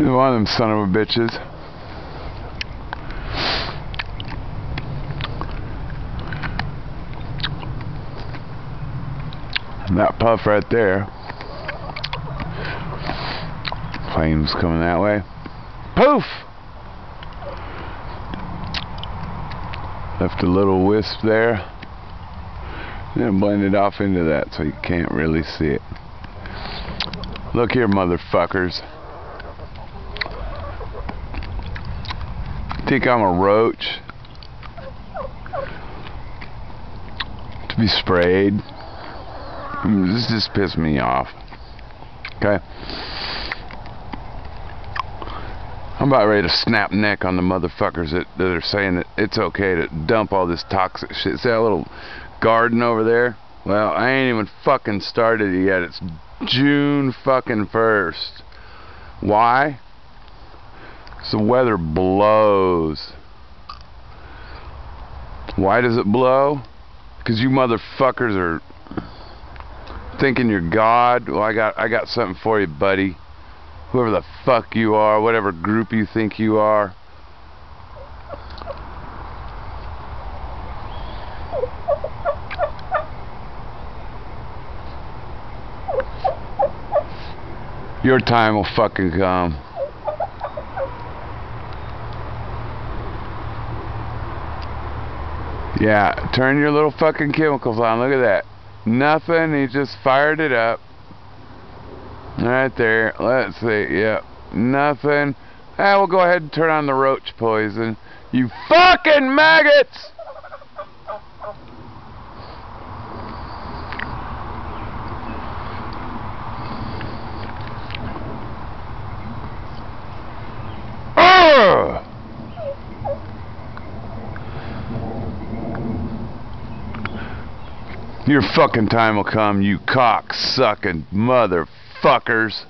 One of them son of a bitches. That puff right there. Flames coming that way. Poof! Left a little wisp there. Then blended off into that so you can't really see it. Look here, motherfuckers. Think I'm a roach? To be sprayed? Mm, This just pissed me off. Okay? I'm about ready to snap neck on the motherfuckers that, that are saying that it's okay to dump all this toxic shit. See that little garden over there? Well, I ain't even fucking started it yet. It's June fucking 1st. Why? The weather blows. Why does it blow? Because you motherfuckers are thinking you're God. Well, I got I got something for you, buddy. Whoever the fuck you are, whatever group you think you are. Your time will fucking come. Yeah, turn your little fucking chemicals on. Look at that. Nothing. He just fired it up. Right there. Let's see. Yep. Nothing. Ah, we'll go ahead and turn on the roach poison. You fucking maggots! Ugh! Your fucking time will come, you cock sucking motherfuckers.